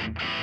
Bye.